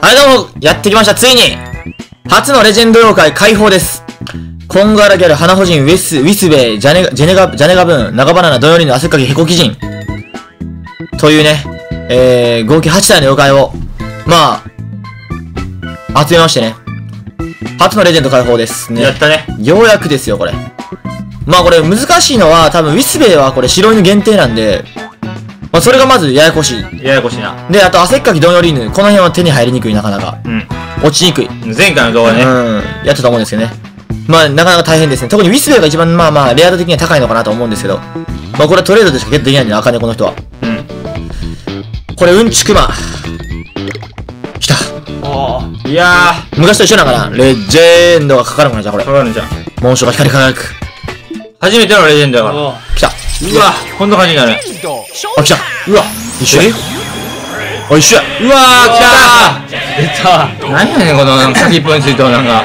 はい、どうも、やってきました、ついに初のレジェンド妖怪解放です。コンガラギャル、花穂人、ウェス、ウィスベイ、ジャネガ、ジャネガ、ジャネガブーン、長バナナ、ドヨリの汗っかき、ヘコキジン。というね、えー、合計8体の妖怪を、まあ、集めましてね。初のレジェンド解放ですね。やったね。ようやくですよ、これ。まあこれ難しいのは、多分ウィスベイはこれ白犬限定なんで、まあそれがまずややこしい。ややこしいな。で、あと汗っかきドンヨリーヌ、この辺は手に入りにくい、なかなか。うん。落ちにくい。前回の動画ね。うん、やってたと思うんですけどね。まあ、なかなか大変ですね。特にウィスベイが一番、まあまあ、レア度的には高いのかなと思うんですけど。まあ、これはトレードでしかゲットできないんで、赤猫の人は。うん。これ、うんちくま。来た。いや昔と一緒だから、レジェンドがかかるもんな、じゃあこれー、。かかるんじゃん。紋章が光り輝く。初めてのレジェンドだから。来た。うわ、こんな感じになる。あ、来た。うわ、一緒や。あ、一緒や。うわー、来たー出た何やねん、このなんか先っぽについてなんか。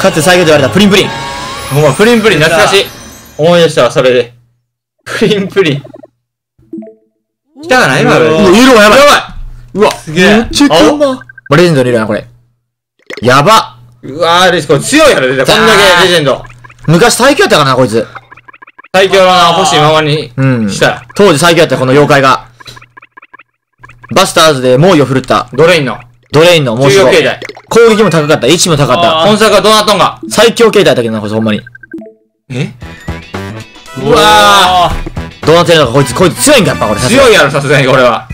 かつて最強と言われたプリンプリン。ほんま、プリンプリン懐かしい。思い出したわ、それで。プリンプリン。来たかな今の。うわ色がやばいやばいうわ、すげえ。ちくま。レジェンドの色やな、これ。やば。うわー、レジこれ強いやろ、出た。こんだけレジェンド。昔最強やったかな、こいつ。最強のな、欲しいままにうん。したら。当時最強やったこの妖怪が。バスターズで猛威を振るったドレインの。ドレインの重申し子要形態。攻撃も高かった、位置も高かった。本作はどうなっとんが？最強形態だけどな、こいつほんまに。え？うわどうなってるのか、こいつ、こいつ強いんか、やっぱこれ。ー強いやろ、さすがにこれは。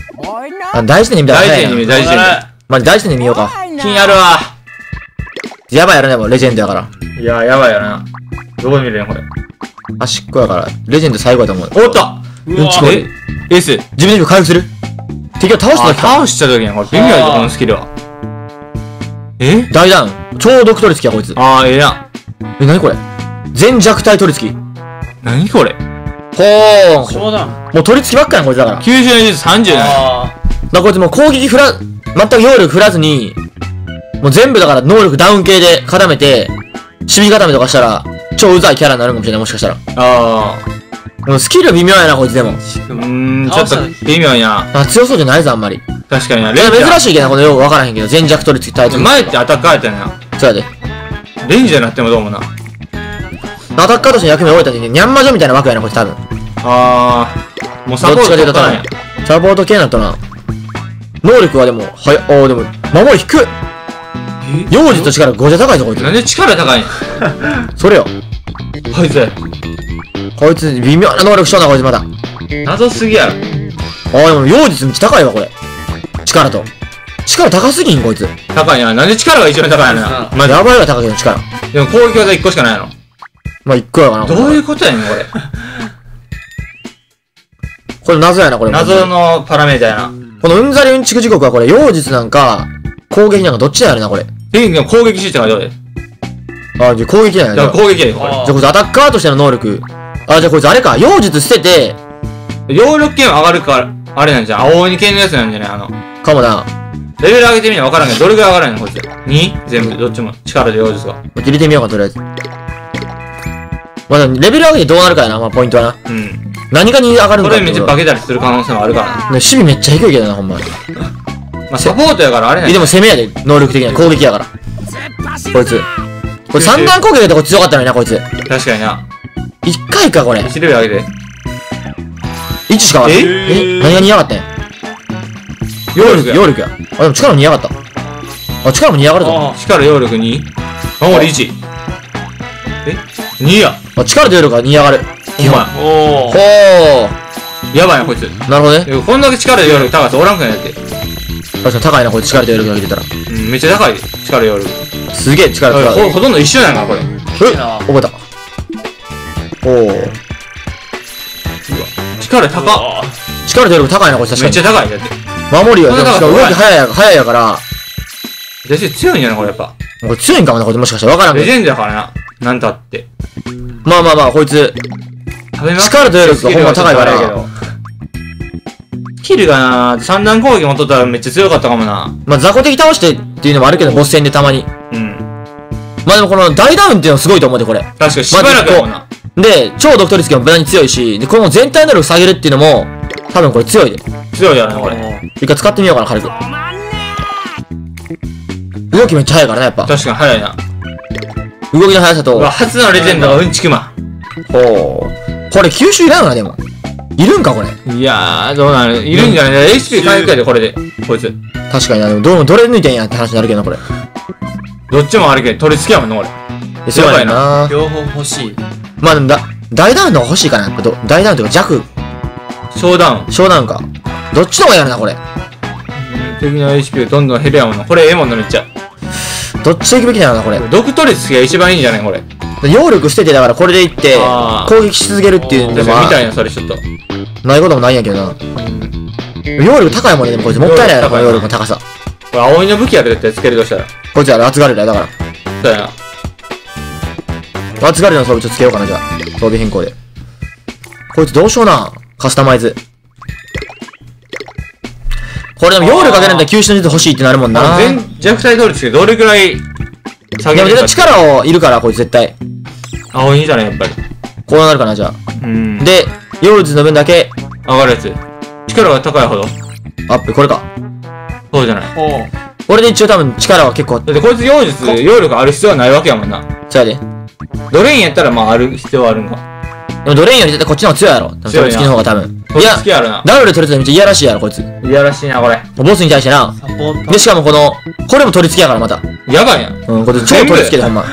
あ、大事に見たら大事に見る、大事に見る。まあ、大事に見ようか。気になるわ。やばいやろね、もうレジェンドやから。いや、やばいよな。どこで見れんこれ？端っこやから、レジェンド最後やと思う。おったうんちこえ ?S。自分で回復する？敵を倒すあ、ときか。倒した時にこれ微妙やぞ、このスキルは。え？大ダウン。超毒取り付きや、こいつ。あー、ええやえ、なにこれ？全弱体取り付き。ん。何これ？ほーん。そうだ。もう取り付きばっかやん、こいつだから。だか ?90 の術30だね。あらこいつもう攻撃振ら、全く揚力振らずに、もう全部だから能力ダウン系で固めて、守備固めとかしたら、超うざいキャラになるかもしれない、もしかしたら。あでもスキル微妙やな、こいつでも。ー。うーん、ちょっと微妙やな。あ、強そうじゃないぞ、あんまり。確かにな。レンジャー珍しいけどな、このよう分からへんけど、全弱取り付きタイトル。前ってアタッカーやったよな。そうやで。レンジャーになってもどうもな。アタッカーとしての役目を終えた時に、ニャンマジョみたいな枠やな、こいつ多分。あー。もうサポーどっちかというと取ったんや分。。サポート系になったな。能力はでも、はや、おーでも、守り低い。幼児と力5じゃ高いぞ、こいつな。んで力高いん？それよ。こいつ。こいつ、微妙な能力しとんな、こいつまだ。あ謎すぎやろ。ー、でも、幼児めっちゃ高いわ、これ。力と。力高すぎん、こいつ。高いな。なんで力が一番高いのな。まあ、やばいわ、高いけど、力。でも攻撃技1個しかないの。まあ、1個やかな。どういうことやねん、これ。これ謎やな、これ。謎のパラメータやな。このうんざりうんちく時刻はこれ、妖術なんか、攻撃なんかどっちだよな、これ。え、攻撃システムはどうであ、じゃあ攻撃だよね。だから攻撃やで、これ。あじゃあこいつアタッカーとしての能力。あ、じゃあこいつあれか、妖術捨てて、揚力系上がるから、あれなんじゃん。青鬼系のやつなんじゃない？あの、かもな。レベル上げてみな分からんけど、どれぐらい上がるんやこいつ。2? 全部、どっちも。力で妖術が。入れてみようか、とりあえず。まだ、レベル上げてどうなるかやな、まあ、ポイントはな。うん。何かに上がるんこかれめっちゃ化けたりする可能性もあるからな。ね、守備めっちゃ低いけどな、ほんまに。まあ、サポートやからあれなんえ、やでも攻めやで、能力的には攻撃やから。こいつ。これ三段攻撃だとこ強かったのにな、こいつ。確かにな。一回か、これ。1レベル上げて。1しか上がった。え？え？何が似やがったんや？揚力や。揚力や。あ、でも力も似やがった。あ、力も似やがるぞ。あ。力揚力 2? 守り1。え ?2 や。あ、力と揚力が似やがる。ほんまおほー。ー。やばいな、こいつ。なるほどね。でこんだけ力で揚力高いやつおらんくないだって。確かに高いな、こいつ力と揚力が入れたら。うん、めっちゃ高いで。力揚力。すげえ力とほほとんど一緒やんか、これ。えな覚えた。おー。力高力と揚力高いな、こいつ確めっちかゃ高い。だって。に。守りは、動き早いや、早いやから、絶対強いんやな、これやっぱ。これ強いんかもな、こいつもしかしたらわからんけど。レジェンドやからな。なんたって。まあまあまあ、こいつ、力と揚力がほんま高いからキルがな、三段攻撃持っとったらめっちゃ強かったかもな。まあ雑魚敵倒してっていうのもあるけど、ボス戦でたまに。うん。まあでもこの大ダウンっていうのはすごいと思うで、これ。確かにしばらくやもんな。で、超毒取り付けも無駄に強いし、で、この全体能力下げるっていうのも、多分これ強いで。強いやろな、これ。一回使ってみようかな、軽く。動きめっちゃ速いからね、やっぱ。確かに速いな。動きの速さとうわ、、初のレジェンドがうんちくま。ほう。これ吸収いらんよな、でも。いるんか、これ。いやー、どうなる？いるんじゃない ?HP 回復やで、これで。こいつ。確かにな、でもどどれ抜いてんやって話になるけどな、これ。どっちもあるけど、取り付けやもんな、これ。えそうやな。両方欲しい。まあでもだ、大ダウンの方が欲しいかな、やっぱど大ダウンというか弱、小ダウン。小ダウンか。どっちの方がやるな、これ。敵の HP がどんどん減るやもんな。これええもんな、めっちゃ。どっちで行くべきなのな、これ。毒取り付けが一番いいんじゃないこれ。揚力捨てて、だからこれでいって攻撃し続けるっていうんでも、みたいな、それちょっと。ないこともないんやけどな。揚力高いもんね、でもこいつ。もったいないやろ、この揚力の高さ。これ、葵の武器やで、絶対つけるとしたら。こいつあれ、厚がるだよ、だかそうやな。がるの装備ちょっとつけようかな、じゃあ。装備変更で。こいつどうしような。カスタマイズ。これでも揚力かけるんだったら吸収の術欲しいってなるもんな。全弱体取り付けどれくらい下げるか。力をいるから、こいつ絶対。葵じゃない、やっぱり。こうなるかな、じゃあ。うん。で、揚力の分だけ、上がるやつ。力が高いほど。アップ、これか。そうじゃない。ほう。俺で一応多分力は結構、だってこいつ妖術、揚力ある必要はないわけやもんな。そうやで。ドレインやったらまあある必要はあるんか。でもドレインより絶対こっちの方が強いやろ。多分強いなそっちの方が多分。こいいやつ好きやるな。ダブルで取れてたらめっちゃいやらしいやろ、こいつ。いやらしいな、これ。ボスに対してな。サポート。で、しかもこの、これも取り付けやからまた。やばいやん。うん、これ超取り付けでほんま。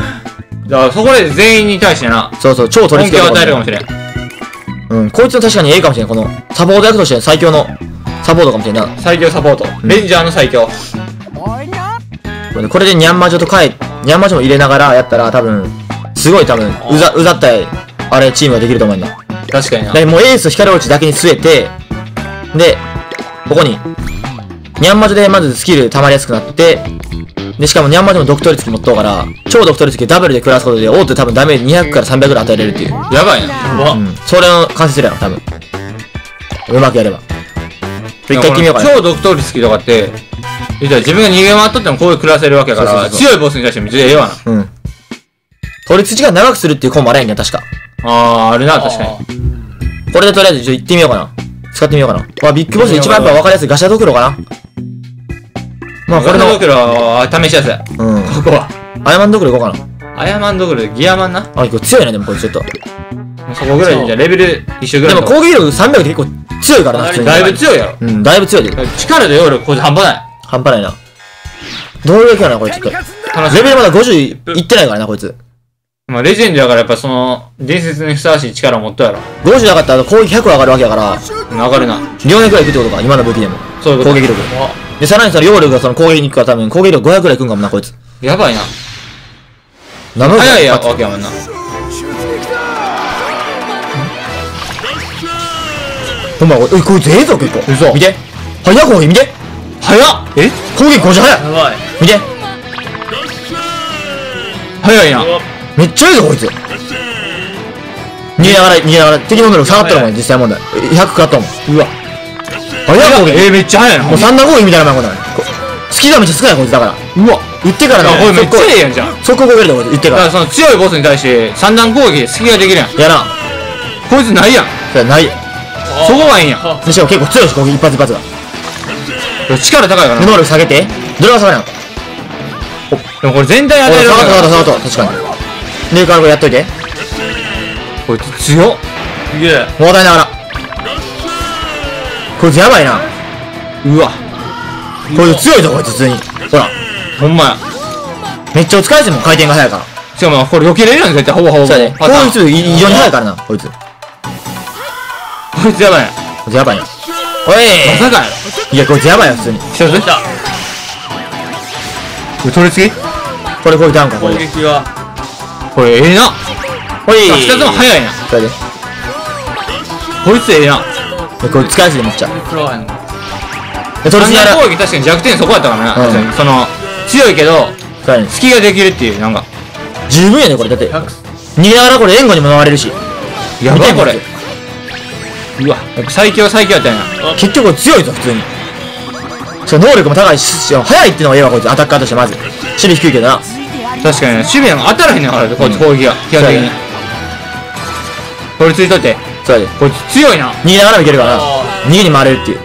だからそこで全員に対してな、そうそう、超取り付け恩恵を与えるかもしれ。ん。うん、こいつの確かにええかもしれん。この、サポート役として最強のサポートかもしれんな。最強サポート。レンジャーの最強。これこれでニャンマジョと変え、ニャンマジョも入れながらやったら多分、すごい多分、うざ、うざったい、あれ、チームができると思うんだ。確かにな。で、もうエースと光落ちだけに据えて、で、ここに、ニャンマジョでまずスキル溜まりやすくなって、で、しかもニャンマジョも毒取り付き持っとうから、超毒取り付きダブルで食らすことで、オートで多分ダメージ200から300ぐらい与えれるっていう。やばいな。うん。それを完成するやろ、多分。うまくやれば。一回行ってみようかな。超毒取り付きとかって、言ったら自分が逃げ回っとってもこういう暮らせるわけやから、強いボスに対してめっちゃええわな。うん。取り付きが長くするっていうコンもあらへんやん、確か。あー、あるな、確かに。これでとりあえずちょっと行ってみようかな。使ってみようかな。まあ、ビッグボスで一番やっぱ分かりやすいガシャドクロかな。まあ、これの、これのドクロは試しやすい。うん。ここは。アヤマンドクロ行こうかな。アヤマンドクロでギアマンな？あ、これ強いな、でもこれちょっと。そこぐらいで、じゃあレベル一緒ぐらいの。でも攻撃力300って結構強いからな。だいぶ強いやろ。うん、だいぶ強いで。力で揚力これ半端ない。半端ないな。どういうわけやな、これちょっと。レベルまだ50いってないからな、こいつ。まあ、レジェンドやからやっぱその、伝説にふさわしい力を持ったやろ。50なかったら攻撃100上がるわけやから、うん上がるな。400ぐらいいくってことか、今の武器でも。そういうこと。攻撃力。で、さらにその揚力がその攻撃に行くから多分攻撃力500ぐらいいくんかもな、こいつ。やばいな。なの早いやわけやもんな。ほんま、おい、こいつええぞ、結構。嘘見て。早い攻撃見て。早っえ？攻撃50早い。やばい。見て。早いな。めっちゃいいぞ、こいつ。逃げながら、逃げながら、敵の能力下がったらもん、実際問題。100食らったもん。うわ。早い攻撃。えー、めっちゃ早いな。もう三段攻撃みたいなもんこんなのこスキルがめっちゃ少ないこいつだから。うわ。撃ってからあ、これめっちゃええやんじゃん。だ速攻攻撃でこいつ撃ってかからら。その強いボスに対して三段攻撃で隙ができるやん。いやな。こいつないやん。それない。そこがいいんやん。でしかも結構強いし、攻撃一発一発が。力高いからで、な。能力下げて。どれが下がるのでもこれ全体にお与える下がった下がった下がった。確かに。で、からこれやっといて。こいつ強っ。すげえ。もう与えながら。こいつやばいな。うわ。こいつ強いぞ、こいつ普通に。ほら。ほんまや。めっちゃお疲れですもん、回転が速いから。しかもこれ避けれるやん、絶対。ほぼほぼ。こいつ異常に速いからな、こいつ。ここいつやばいやばいな。おいまさか。いや、こいつやばいよ、普通に。一つ来た？これ取り付けこれ、これダウンか、こ攻れ。撃は。これええな。ほい二つも早いな。それで。こいつええな。でこれ使いやすいめっちゃ。食らわへんの？で、トル三スやら段、攻撃確かに弱点そこやったからな。うんその、強いけど、隙ができるっていう、なんか。十分やね、これ。だって、100逃げながらこれ援護にも回れるし。見てやばいこれこ。うわ、やっぱ最強最強やったんや。結局強いぞ、普通に。そう、能力も高いし、し速いっていうのがええわ、こいつ。アタッカーとしてまず。守備低いけどな。確かにね、守備なんか当たらへんねんから、こいつ攻撃が。基本的に。これついとって。そうやで。こいつ強いな。逃げながらもいけるから逃げに回れるっていう。だ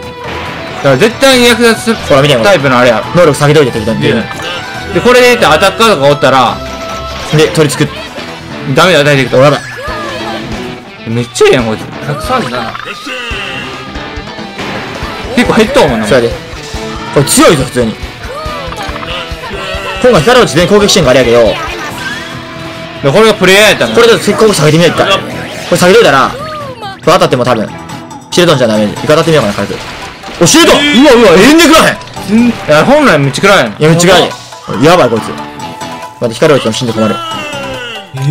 から絶対に役立つほら見てよタイプのあれやろ。能力下げといて適当に。で、でこれで言ってアタッカーとかおったら、で、取り付く。ダメだ、大敵お、と。やばい。めっちゃいいやん、こいつ。137。結構減ったもんな。それで。これ強いぞ、普通に。今回光るうち全員攻撃してんがあれやけど、でこれがプレイヤーやったの。これでせっかく下げてみよう一回。これ下げといたら、これ当たっても多分、シルトンじゃダメで。一回当たってみようかな、軽く。お、シルトン、うわうわ、えんでくらへんいや、本来めっちゃ暗いやん。いや、めっちゃ暗いね。やばい、こいつ。待って、光るうちも死んで困る。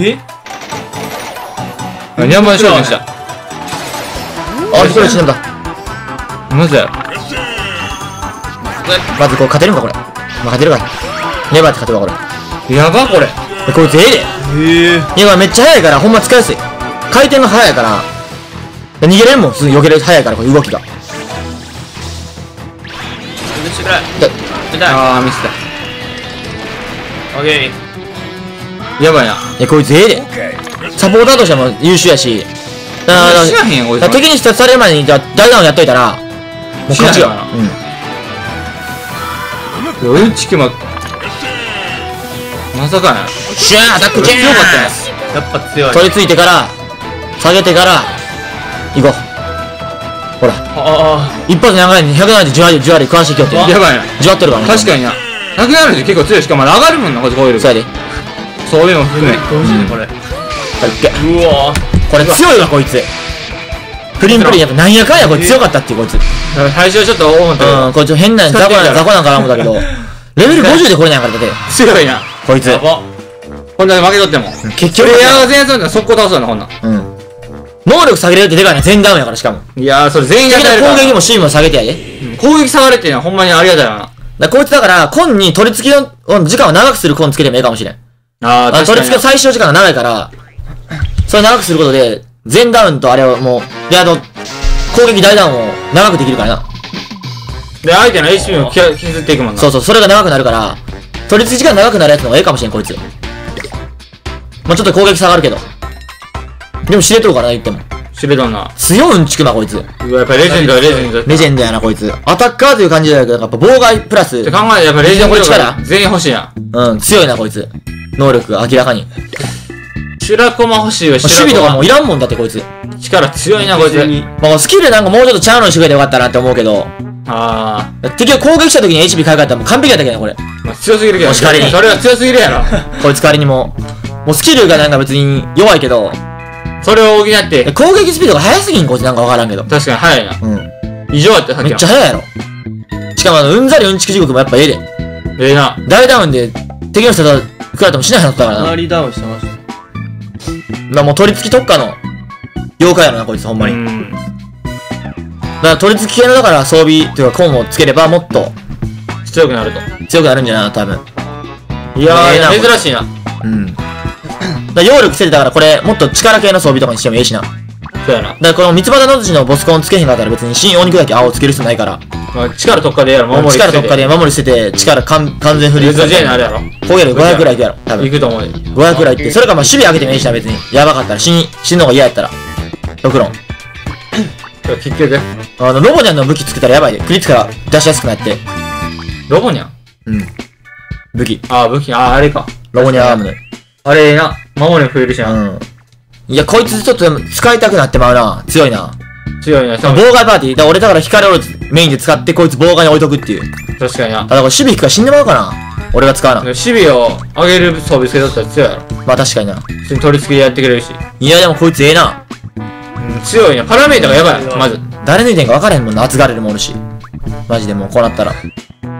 え？ニャンバー勝負にした。あ、光るうち死んだ。マジ。まずこう勝てるんか、これ。まあ、勝てるか。粘って勝てるわ、これ。やば、これ。でこいつええで。えいや、これめっちゃ速いから、ほんま使いやすい。回転が速いから、で逃げれんもん、普通に避けれる速いから、これ動きが。あー、ミスった。オッケー。やばいな。え、こいつええで。サポーターとしても優秀やし。だから、だから。敵に視察される前に、じゃあ、大ダウンやっといたら、もう勝ちよ。知らんやうん。うんちきま、まさかや。シューンアタックチェーン強かったね。やっぱ強い。取り付いてから、下げてから、行こう。ほら、あ一発長いに170、じわり、じわしい今日って。やばいな。じわってるからね。確かにな。170結構強いしかも上がるもんな、こいつこういうそうやで。そういうの含め。これ。はい、いけ？うわこれ強いわ、こいつ。プリンプリンやっぱなんやかんやこれ強かったっていう、こいつ。最初ちょっと思ったうん、こいつ変な、雑魚な、雑魚なんかな思ったけど、レベル50でこれなんやから、だって。強いな。こいつ。こんなに負けとっても。結局プレイヤーが全員そうだ速攻倒すんだ、こんなん。うん。能力下げれるってでかいね。全ダウンやから、しかも。いやー、それ全員や的なったら攻撃も守備も下げてやで。うん攻撃下がれってほんまにありがたいよな。だこいつだから、コンに取り付けの、うん時間を長くするコンつけてもいいかもしれん。あー、あ確かに取り付けの最小時間が長いから、それ長くすることで、全ダウンとあれをもう、で、あと、攻撃大ダウンを長くできるからな。で、相手の HP もき削っていくもんな。そうそう、それが長くなるから、取り付け時間長くなるやつの方がええかもしれん、こいつ。まあ、ちょっと攻撃下がるけど。でも知れとるからな、言っても。知れとんな。強いうんちくな、こいつ。うわやっぱレジェンドだレジェンドだ。レジェンドやな、こいつ。アタッカーという感じだけど、やっぱ妨害プラスって、考えやっぱレジェンドこれ力力全員欲しいやん。うん、強いな、こいつ。能力が明らかに。白駒欲しいよ、守白備とかも駒。いらんもんだって、こいつ。力強いな、こいつ。まあ、スキルなんかもうちょっとちゃうのにしてくれてよかったなって思うけど、あ敵が攻撃した時に HP 買い替えたらもう完璧やったけどね、これ。ー。まあ強すぎるけど。もし仮にそれは強すぎるやろ。こいつ代わりにも。もうスキルがなんか別に弱いけど、それを補って、攻撃スピードが速すぎん、こいつなんかわからんけど。確かに速いな。うん。異常やって、さっきのめっちゃ。速いやろ。しかもあの、うんざりうんちく地獄もやっぱええで。ええな。大ダウンで敵の人と食らってもしないはずだからな。周りダウンしてました。らもう取り付き特化の妖怪やろな、こいつほんまに。だうん。から取り付き系のだから装備というかコンをつければもっと強くなると。強くなるんじゃないの多分。いやええなー、珍しいな。うん。だ揚力つけてたからこれもっと力系の装備とかにしてもいいしな。だかそうやな。らこの三つ葉の土のボスコンつけへんかったら別に新お肉だけ青つける必要ないから。まあ、力特化でやる。守り力特化で守り捨てて力かん完全フリーレズあれやろ。焦げる500くらいいくやろ。多分行。くと思うで。500くらいって。それかまあ守備上げてもいいしな別に。やばかったら死に、死ぬのが嫌やったら。6論。結局、あの、ロボニャンの武器つけたらやばいで。クリティカル出しやすくなって。ロボニャン？うん。武器。あー、武器、あー、あれか。ロボニャンアームの。あれええな。守り増えるしな。うん。いや、こいつちょっと使いたくなってまうな。強いな。強いな。多妨分害パーティー。だから俺だから光をメインで使ってこいつ妨害に置いとくっていう。確かになあ、。だから守備引くから死んでまうかな。俺が使うな。守備を上げる装備つけとったら強いやろ。まあ確かにな。普通に取り付けでやってくれるし。いやでもこいつええな。うん、強いな。パラメータがやばい。まず。誰抜いてんか分からへんもんな。厚がれるもおるし。マジでもうこうなったら。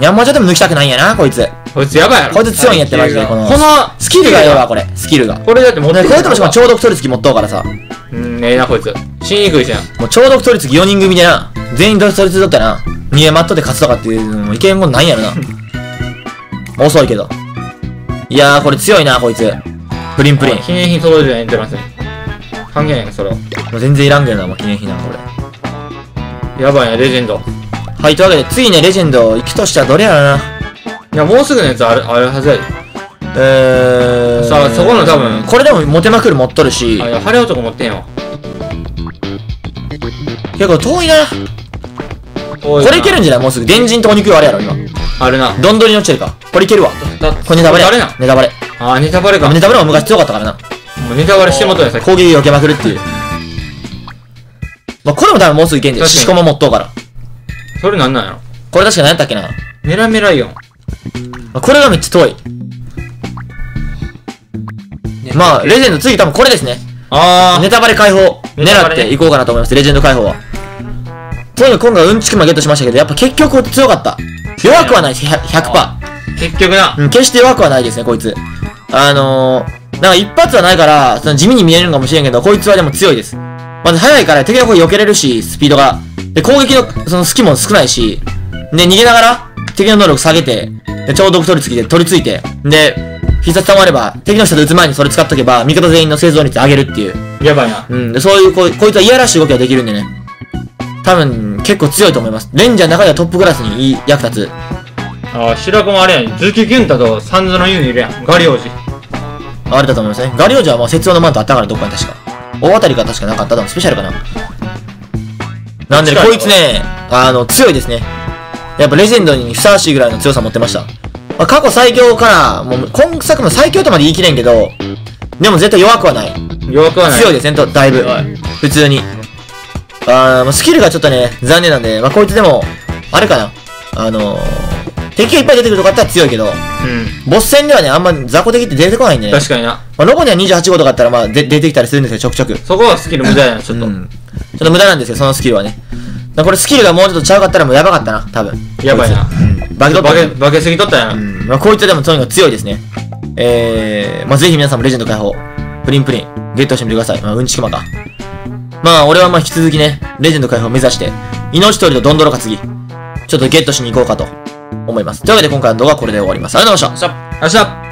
ヤンマちゃんでも抜きたくないんやな、こいつ。こいつやばいやろ。こいつ強いんやってマジで。この、この、スキルがええわ、これ。スキルが。これだって持ってで、これともしかも超毒取り付き持っとうからさ。うん、ええな、こいつ。死ににくいしな。もう超毒取り付き4人組でな。全員取り付き取ったらな。逃げマットで勝つとかっていうのもいけんことないんやろな。遅いけど。いやー、これ強いな、こいつ。プリンプリン。記念品届いてないんてますね。関係ないな、それは。もう全然いらんけどな、もう記念碑なんかこれ。やばいな、レジェンド。はい、というわけで、次ね、レジェンド行くとしたらどれやろな。いや、もうすぐのやつある、あるはずやで。えー。さあそこの多分これでもモテまくる持っとるしあ、い、や、晴れ男持ってんよ。結構遠いな。これいけるんじゃない？もうすぐ。電人とお肉あれやろ、今。あるな。どんどりのっちゃるか。これいけるわ。だこれネタバレ。ネタバレ。あー、ネタバレか。ネタバレも昔強かったからな。もうネタバレしてもとやさ。攻撃避けまくるっていう。まあ、これも多分もうすぐいけんで。確かにシシコも持っとうから。それなんなんやろ？これ確か何やったっけな？メラメライオン。まあ、これがめっちゃ遠い。まあ、レジェンド次多分これですね。あネタバレ解放狙っていこうかなと思います。レジェンド解放は。とにかく今回うんちくもゲットしましたけど、やっぱ結局強かった。弱くはないです、100%。ー、結局な。うん、決して弱くはないですね、こいつ。あのー、なんか一発はないから、その地味に見えるのかもしれんけど、こいつはでも強いです。まず速いから敵の声避けれるし、スピードが。で、攻撃の、その隙も少ないし、で、逃げながら、敵の能力下げて、で、超毒取り付きで取り付いて、で、必殺弾あれば、敵の人と撃つ前にそれ使っとけば、味方全員の生存率上げるっていう。やばいな。うん、で、そういうこい、こいつはいやらしい動きができるんでね。多分、結構強いと思います。レンジャーの中ではトップクラスにいい役立つ。あー、白子もあれやん。ズキギュンタとサンズのユニいるやん。ガリ王子。あれだと思いますね。ガリオジはまあ、節音のマントあったからどっかに確か。大当たりか確かなかった。多分スペシャルかな。なんでね、こいつね、あの、強いですね。やっぱレジェンドにふさわしいぐらいの強さ持ってました。まあ、過去最強から、もう、今作も最強とまで言い切れんけど、でも絶対弱くはない。弱くはない。強いですね、とだいぶ。普通に。あー、まあスキルがちょっとね、残念なんで、まあ、こいつでも、あれかな。あのー、敵がいっぱい出てくるとかだったら強いけど、うん。ボス戦ではね、あんま雑魚敵って出てこないんでね。確かにな。まあ、ロボには28号とかあったら、まあ、で出てきたりするんですよ、ちょくちょく。ちょそこはスキル無駄やな、ちょっと。っと無駄なんですよ、そのスキルはね。だこれスキルがもうちょっとちゃうかったらもうやばかったな、多分。やばいな。バグドバケ、バケすぎとったやな。うん。まあ、こいつでもとにかく強いですね。えー、まあ、ぜひ皆さんもレジェンド解放、プリンプリン、ゲットしてみてください。まあ、うんちくまか。まあ、俺はまあ、引き続きね、レジェンド解放を目指して、命取りとドンドロ担ぎ、ちょっとゲットしに行こうかと思います。というわけで今回の動画はこれで終わります。ありがとうございました。さよっしゃ